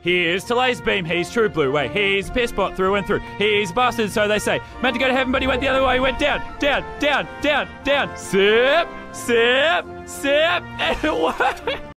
Here's to Lazarbeam, he's true blue way. He's pissbot through and through. He's bastard, so they say. Meant to go to heaven, but he went the other way. He went down, down, down, down, down. Sip, sip, sip. And away.